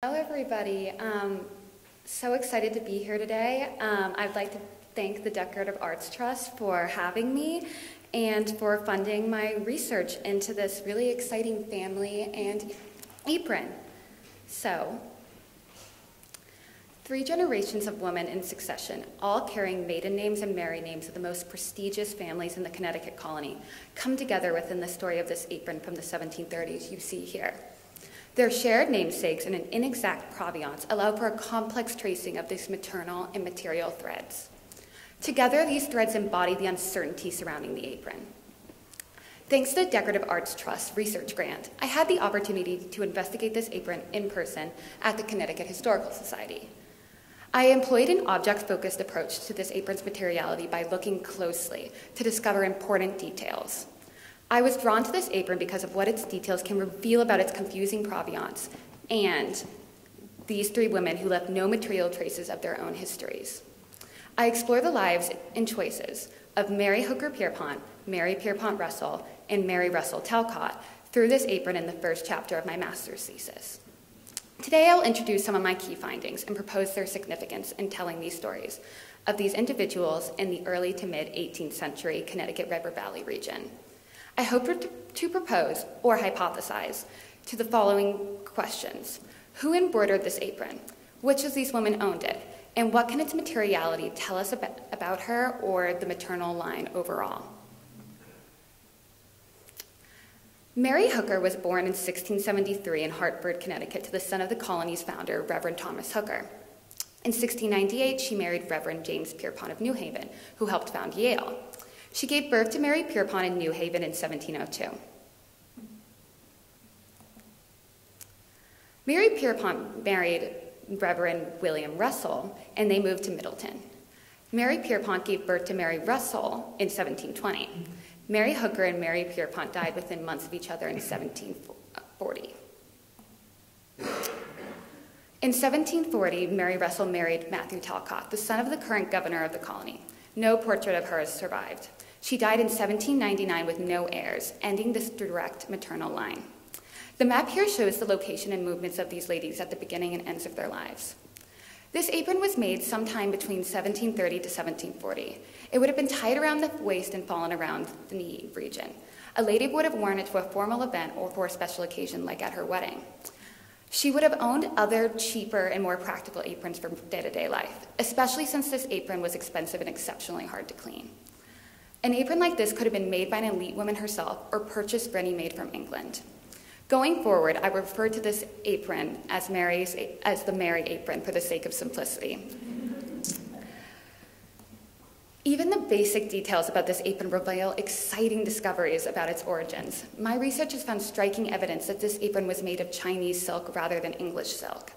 Hello, everybody. Um, so excited to be here today. Um, I'd like to thank the Decorative Arts Trust for having me and for funding my research into this really exciting family and apron. So, three generations of women in succession, all carrying maiden names and married names of the most prestigious families in the Connecticut colony, come together within the story of this apron from the 1730s you see here. Their shared namesakes and an inexact provenance allow for a complex tracing of these maternal and material threads. Together, these threads embody the uncertainty surrounding the apron. Thanks to the Decorative Arts Trust research grant, I had the opportunity to investigate this apron in person at the Connecticut Historical Society. I employed an object-focused approach to this apron's materiality by looking closely to discover important details. I was drawn to this apron because of what its details can reveal about its confusing provenance and these three women who left no material traces of their own histories. I explore the lives and choices of Mary Hooker Pierpont, Mary Pierpont Russell, and Mary Russell Talcott through this apron in the first chapter of my master's thesis. Today I'll introduce some of my key findings and propose their significance in telling these stories of these individuals in the early to mid 18th century Connecticut River Valley region. I hope to propose or hypothesize to the following questions. Who embroidered this apron? Which of these women owned it? And what can its materiality tell us about her or the maternal line overall? Mary Hooker was born in 1673 in Hartford, Connecticut, to the son of the colony's founder, Reverend Thomas Hooker. In 1698, she married Reverend James Pierpont of New Haven, who helped found Yale. She gave birth to Mary Pierpont in New Haven in 1702. Mary Pierpont married Reverend William Russell, and they moved to Middletown. Mary Pierpont gave birth to Mary Russell in 1720. Mary Hooker and Mary Pierpont died within months of each other in 1740. In 1740, Mary Russell married Matthew Talcott, the son of the current governor of the colony. No portrait of her has survived. She died in 1799 with no heirs, ending this direct maternal line. The map here shows the location and movements of these ladies at the beginning and ends of their lives. This apron was made sometime between 1730 to 1740. It would have been tied around the waist and fallen around the knee region. A lady would have worn it to a formal event or for a special occasion, like at her wedding. She would have owned other cheaper and more practical aprons for day to day life, especially since this apron was expensive and exceptionally hard to clean. An apron like this could have been made by an elite woman herself or purchased ready made from England. Going forward, I refer to this apron as, Mary's, as the Mary apron for the sake of simplicity. Even the basic details about this apron reveal exciting discoveries about its origins. My research has found striking evidence that this apron was made of Chinese silk rather than English silk.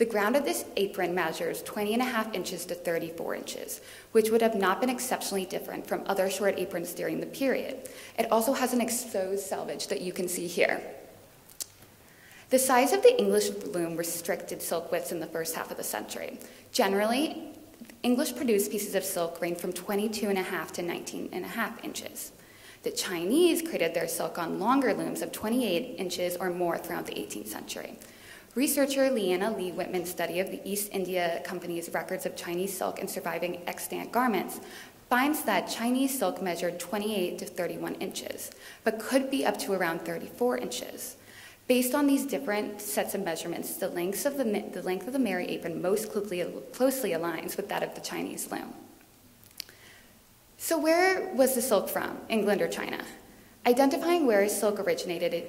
The ground of this apron measures 20 and a half inches to 34 inches, which would have not been exceptionally different from other short aprons during the period. It also has an exposed selvage that you can see here. The size of the English loom restricted silk widths in the first half of the century. Generally, English produced pieces of silk range from 22 and a half to 19 and a half inches. The Chinese created their silk on longer looms of 28 inches or more throughout the 18th century. Researcher Leanna Lee Whitman's study of the East India Company's records of Chinese silk and surviving extant garments finds that Chinese silk measured 28 to 31 inches, but could be up to around 34 inches. Based on these different sets of measurements, the, length of the, the, length of the Mary apron most closely, closely aligns with that of the Chinese loom. So where was the silk from, England or China? Identifying where silk originated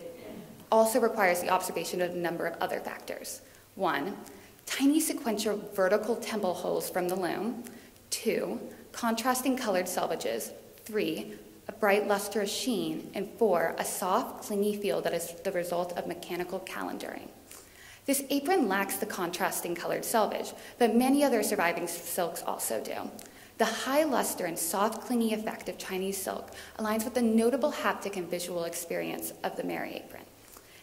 also requires the observation of a number of other factors. One, tiny sequential vertical temple holes from the loom. Two, contrasting colored selvages. Three, a bright lustrous sheen. And four, a soft, clingy feel that is the result of mechanical calendering. This apron lacks the contrasting colored selvage, but many other surviving silks also do. The high luster and soft, clingy effect of Chinese silk aligns with the notable haptic and visual experience of the Mary apron.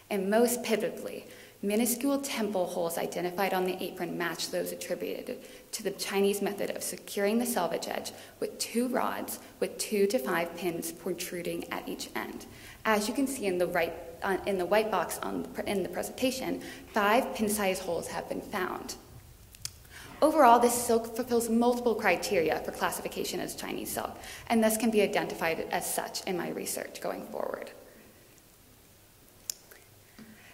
And most pivotally, Minuscule temple holes identified on the apron match those attributed to the Chinese method of securing the selvage edge with two rods with two to five pins protruding at each end. As you can see in the, right, uh, in the white box on, in the presentation, five pin-sized holes have been found. Overall, this silk fulfills multiple criteria for classification as Chinese silk, and thus can be identified as such in my research going forward.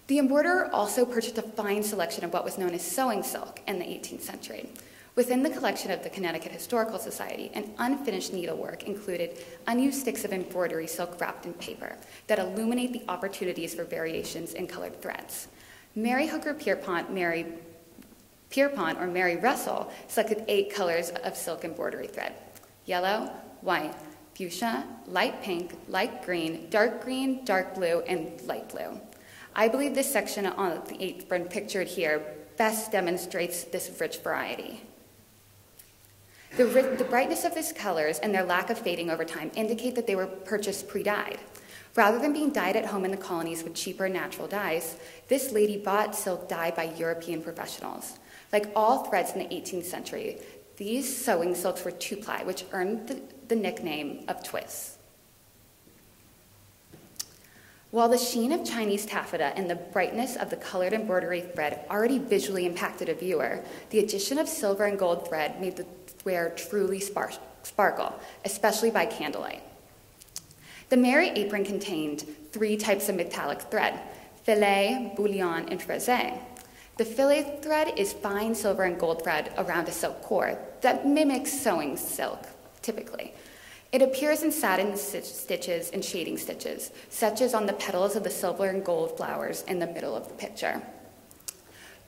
The embroiderer also purchased a fine selection of what was known as sewing silk in the 18th century. Within the collection of the Connecticut Historical Society, an unfinished needlework included unused sticks of embroidery silk wrapped in paper that illuminate the opportunities for variations in colored threads. Mary Hooker Pierpont Mary Pierpont or Mary Russell selected eight colors of silk embroidery thread yellow, white, fuchsia, light pink, light green, dark green, dark blue, and light blue. I believe this section on the apron pictured here best demonstrates this rich variety. The, the, brightness of these colors and their lack of fading over time indicate that they were purchased pre-dyed. Rather than being dyed at home in the colonies with cheaper natural dyes, this lady bought silk dyed by European professionals. Like all threads in the 18th century, these sewing silks were two-ply, which earned the, the nickname of twists. While the sheen of Chinese taffeta and the brightness of the colored embroidery thread already visually impacted a viewer, the addition of silver and gold thread made the wear truly spar sparkle, especially by candlelight. The Mary apron contained three types of metallic thread, filet, bouillon, and frisé. The filet thread is fine silver and gold thread around a silk core that mimics sewing silk, typically. It appears in satin stitches and shading stitches, such as on the petals of the silver and gold flowers in the middle of the picture.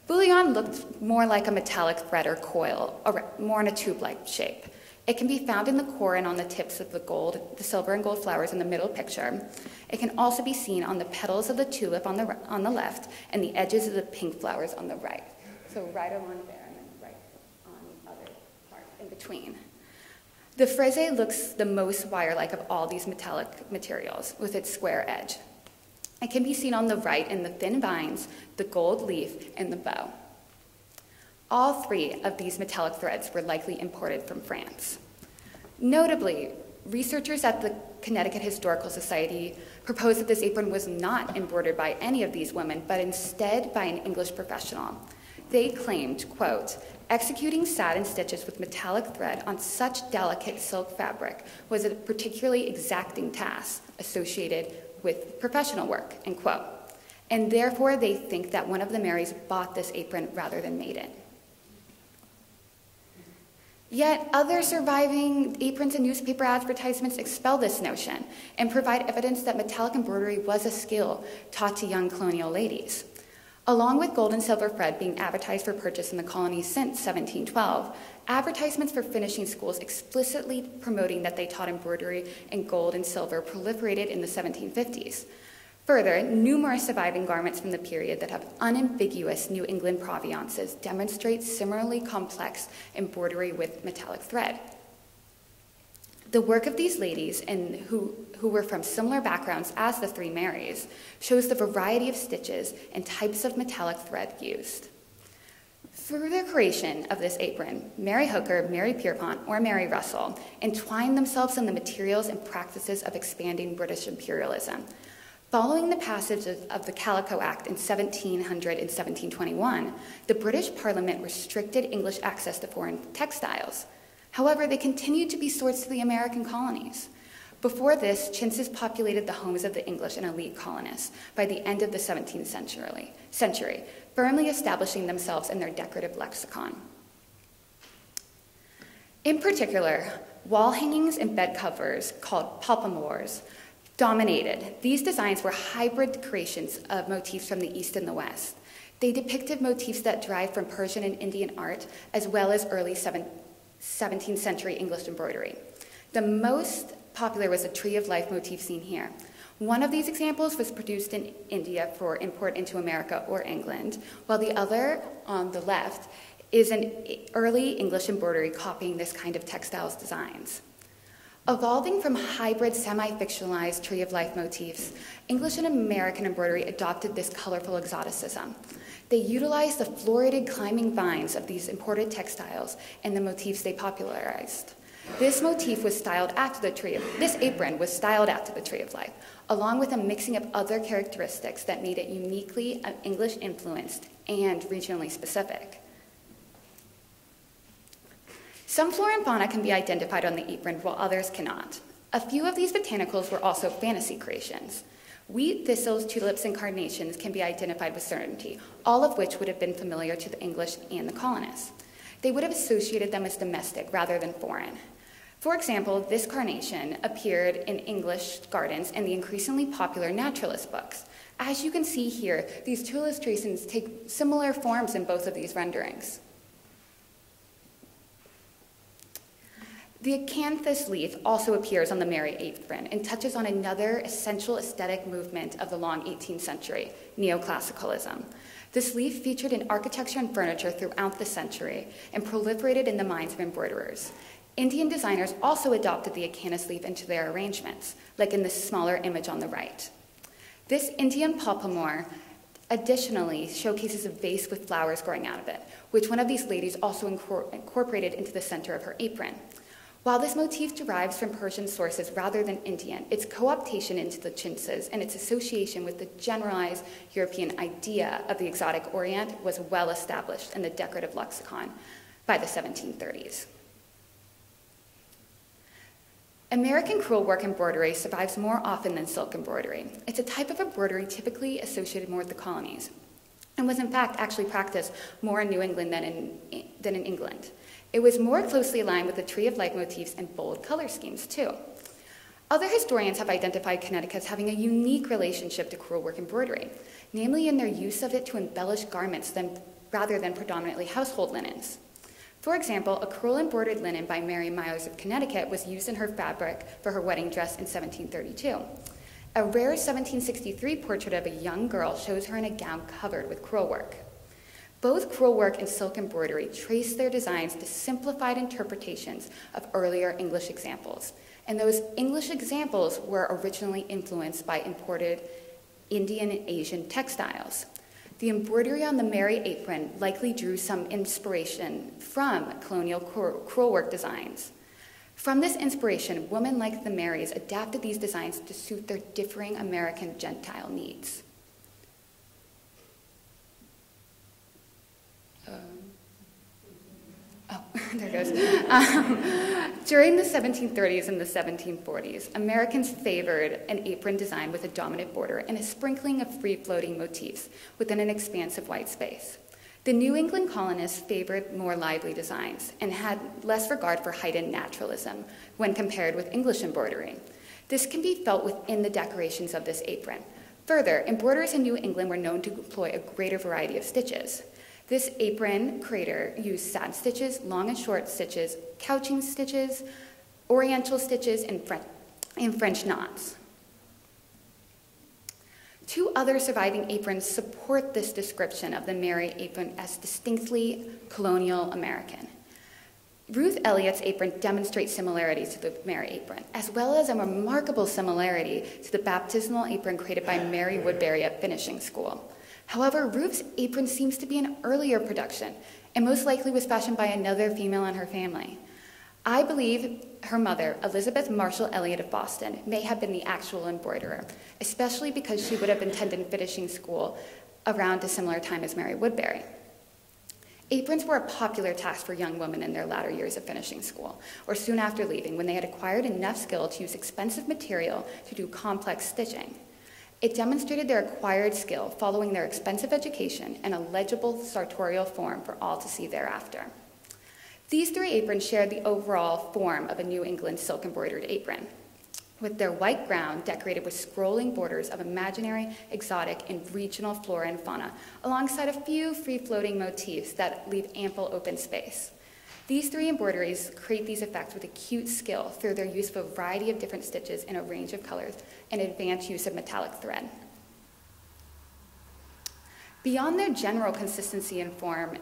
Bullion looked more like a metallic thread or coil, more in a tube-like shape. It can be found in the core and on the tips of the gold, the silver and gold flowers in the middle picture. It can also be seen on the petals of the tulip on the, on the left and the edges of the pink flowers on the right. So right along there and then right on the other part in between. The frise looks the most wire-like of all these metallic materials with its square edge. It can be seen on the right in the thin vines, the gold leaf, and the bow. All three of these metallic threads were likely imported from France. Notably, researchers at the Connecticut Historical Society proposed that this apron was not embroidered by any of these women, but instead by an English professional. They claimed, quote, executing satin stitches with metallic thread on such delicate silk fabric was a particularly exacting task associated with professional work, end quote. And therefore, they think that one of the Marys bought this apron rather than made it. Yet other surviving aprons and newspaper advertisements expel this notion and provide evidence that metallic embroidery was a skill taught to young colonial ladies. Along with gold and silver thread being advertised for purchase in the colonies since 1712, advertisements for finishing schools explicitly promoting that they taught embroidery in gold and silver proliferated in the 1750s. Further, numerous surviving garments from the period that have unambiguous New England provenances demonstrate similarly complex embroidery with metallic thread. The work of these ladies, and who, who were from similar backgrounds as the three Marys, shows the variety of stitches and types of metallic thread used. Through the creation of this apron, Mary Hooker, Mary Pierpont, or Mary Russell entwined themselves in the materials and practices of expanding British imperialism. Following the passage of the Calico Act in 1700 and 1721, the British Parliament restricted English access to foreign textiles. However, they continued to be sourced to the American colonies. Before this, chintzes populated the homes of the English and elite colonists by the end of the 17th century, century firmly establishing themselves in their decorative lexicon. In particular, wall hangings and bed covers, called palampores, dominated. These designs were hybrid creations of motifs from the East and the West. They depicted motifs that derived from Persian and Indian art, as well as early 17th century English embroidery. The most popular was a tree of life motif seen here. One of these examples was produced in India for import into America or England, while the other, on the left, is an early English embroidery copying this kind of textiles designs. Evolving from hybrid semi-fictionalized tree of life motifs, English and American embroidery adopted this colorful exoticism. They utilized the florided climbing vines of these imported textiles and the motifs they popularized. This motif was styled after the tree of, life, this apron was styled after the tree of life, along with a mixing of other characteristics that made it uniquely uh, English influenced and regionally specific. Some flora and fauna can be identified on the apron while others cannot. A few of these botanicals were also fantasy creations. Wheat, thistles, tulips, and carnations can be identified with certainty, all of which would have been familiar to the English and the colonists. They would have associated them as domestic rather than foreign. For example, this carnation appeared in English gardens and the increasingly popular naturalist books. As you can see here, these two illustrations take similar forms in both of these renderings. The acanthus leaf also appears on the Mary apron and touches on another essential aesthetic movement of the long 18th century, neoclassicalism. This leaf featured in architecture and furniture throughout the century and proliferated in the minds of embroiderers. Indian designers also adopted the acanthus leaf into their arrangements, like in this smaller image on the right. This Indian palampore additionally showcases a vase with flowers growing out of it, which one of these ladies also incorporated into the center of her apron. While this motif derives from Persian sources rather than Indian, its co-optation into the chintzes and its association with the generalized European idea of the exotic Orient was well established in the decorative lexicon by the 1730s. American crewel work embroidery survives more often than silk embroidery. It's a type of embroidery typically associated more with the colonies, and was in fact actually practiced more in New England than in, than in England. It was more closely aligned with the tree of life motifs and bold color schemes, too. Other historians have identified Connecticut as having a unique relationship to crewel work embroidery, namely in their use of it to embellish garments than, rather than predominantly household linens. For example, a crewel embroidered linen by Mary Myers of Connecticut was used in her fabric for her wedding dress in 1732. A rare 1763 portrait of a young girl shows her in a gown covered with crewel work. Both crewel work and silk embroidery trace their designs to simplified interpretations of earlier English examples, and those English examples were originally influenced by imported Indian and Asian textiles. The embroidery on the Mary apron likely drew some inspiration from colonial crewel work designs. From this inspiration, women like the Marys adapted these designs to suit their differing American Gentile needs. There goes. Um, during the 1730s and the 1740s, Americans favored an apron design with a dominant border and a sprinkling of free floating motifs within an expansive white space. The New England colonists favored more lively designs and had less regard for heightened naturalism when compared with English embroidery. This can be felt within the decorations of this apron. Further, embroiderers in New England were known to employ a greater variety of stitches. This apron crater used sad stitches, long and short stitches, couching stitches, oriental stitches, and, and French knots. Two other surviving aprons support this description of the Mary apron as distinctly colonial American. Ruth Elliott's apron demonstrates similarities to the Mary apron, as well as a remarkable similarity to the baptismal apron created by Mary Woodbury at finishing school. However, Ruth's apron seems to be an earlier production and most likely was fashioned by another female in her family. I believe her mother, Elizabeth Marshall Elliott of Boston, may have been the actual embroiderer, especially because she would have attended finishing school around a similar time as Mary Woodbury. Aprons were a popular task for young women in their latter years of finishing school, or soon after leaving, when they had acquired enough skill to use expensive material to do complex stitching. It demonstrated their acquired skill following their expensive education in a legible sartorial form for all to see thereafter. These three aprons shared the overall form of a New England silk embroidered apron, with their white ground decorated with scrolling borders of imaginary, exotic, and regional flora and fauna, alongside a few free floating motifs that leave ample open space. These three embroideries create these effects with acute skill through their use of a variety of different stitches in a range of colors and advanced use of metallic thread. Beyond their general consistency in form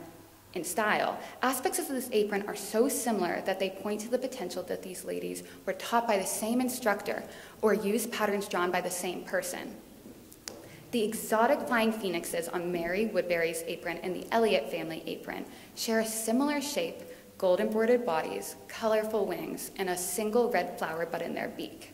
and style, aspects of this apron are so similar that they point to the potential that these ladies were taught by the same instructor or used patterns drawn by the same person. The exotic flying phoenixes on Mary Woodbury's apron and the Elliott family apron share a similar shape, gold embroidered bodies, colorful wings, and a single red flower bud in their beak.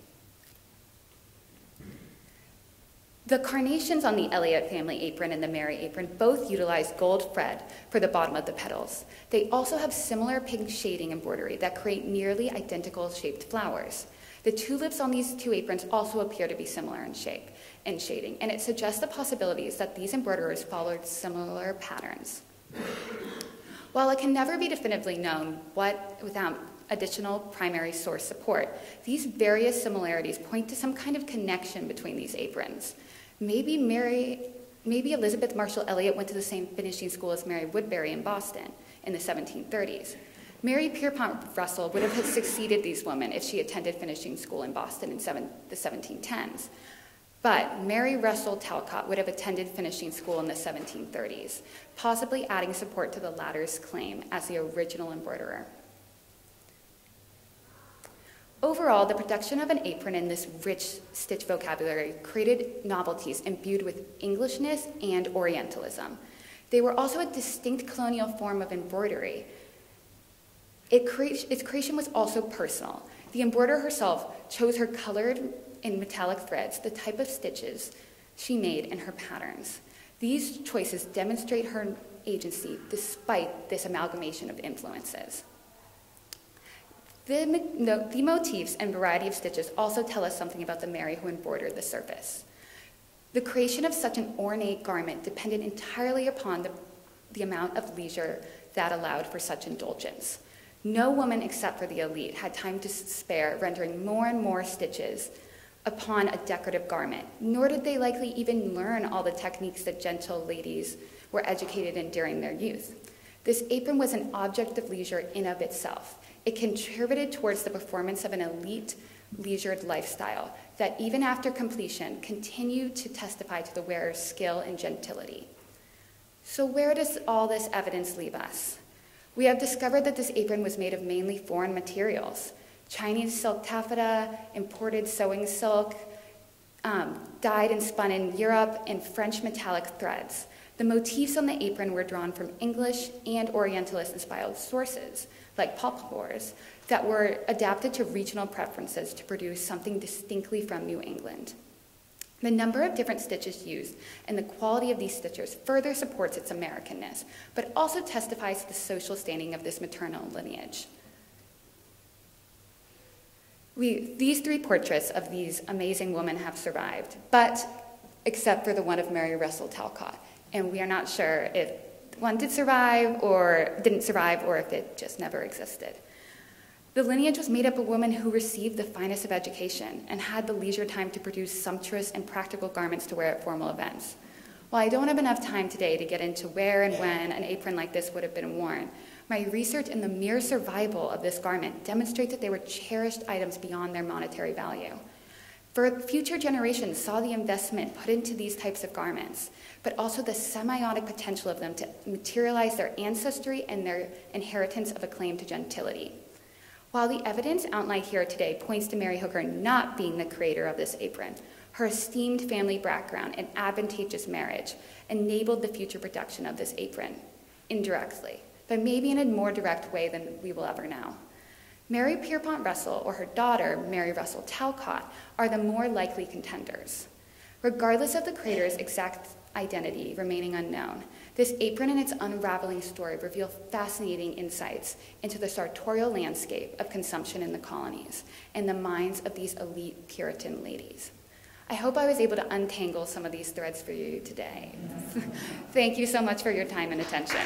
The carnations on the Elliott family apron and the Mary apron both utilize gold thread for the bottom of the petals. They also have similar pink shading embroidery that create nearly identical shaped flowers. The tulips on these two aprons also appear to be similar in shape and shading, and it suggests the possibilities that these embroiderers followed similar patterns. While it can never be definitively known what, without additional primary source support, these various similarities point to some kind of connection between these aprons. Maybe Mary, maybe Elizabeth Marshall Elliott went to the same finishing school as Mary Woodbury in Boston in the 1730s. Mary Pierpont Russell would have succeeded these women if she attended finishing school in Boston in seven, the 1710s. But Mary Russell Talcott would have attended finishing school in the 1730s, possibly adding support to the latter's claim as the original embroiderer. Overall, the production of an apron in this rich stitch vocabulary created novelties imbued with Englishness and Orientalism. They were also a distinct colonial form of embroidery. It cre- its creation was also personal. The embroiderer herself chose her colored and metallic threads, the type of stitches she made, and her patterns. These choices demonstrate her agency despite this amalgamation of influences. The, no, the motifs and variety of stitches also tell us something about the Mary who embroidered the surface. The creation of such an ornate garment depended entirely upon the, the amount of leisure that allowed for such indulgence. No woman except for the elite had time to spare, rendering more and more stitches upon a decorative garment, nor did they likely even learn all the techniques that gentle ladies were educated in during their youth. This apron was an object of leisure in of itself. It contributed towards the performance of an elite, leisured lifestyle that, even after completion, continued to testify to the wearer's skill and gentility. So, where does all this evidence leave us? We have discovered that this apron was made of mainly foreign materials Chinese silk taffeta, imported sewing silk, um, dyed and spun in Europe, and French metallic threads. The motifs on the apron were drawn from English and Orientalist inspired sources like poplars, that were adapted to regional preferences to produce something distinctly from New England. The number of different stitches used and the quality of these stitches further supports its Americanness, but also testifies to the social standing of this maternal lineage. We, these three portraits of these amazing women have survived, but except for the one of Mary Russell Talcott. And we are not sure if one did survive or didn't survive or if it just never existed. The lineage was made up of women who received the finest of education and had the leisure time to produce sumptuous and practical garments to wear at formal events. While I don't have enough time today to get into where and when an apron like this would have been worn, my research and the mere survival of this garment demonstrate that they were cherished items beyond their monetary value. For future generations saw the investment put into these types of garments, but also the semiotic potential of them to materialize their ancestry and their inheritance of a claim to gentility. While the evidence outlined here today points to Mary Hooker not being the creator of this apron, her esteemed family background and advantageous marriage enabled the future production of this apron, indirectly, but maybe in a more direct way than we will ever know. Mary Pierpont Russell or her daughter, Mary Russell Talcott, are the more likely contenders. Regardless of the creator's exact identity remaining unknown, this apron and its unraveling story reveal fascinating insights into the sartorial landscape of consumption in the colonies and the minds of these elite Puritan ladies. I hope I was able to untangle some of these threads for you today. Thank you so much for your time and attention.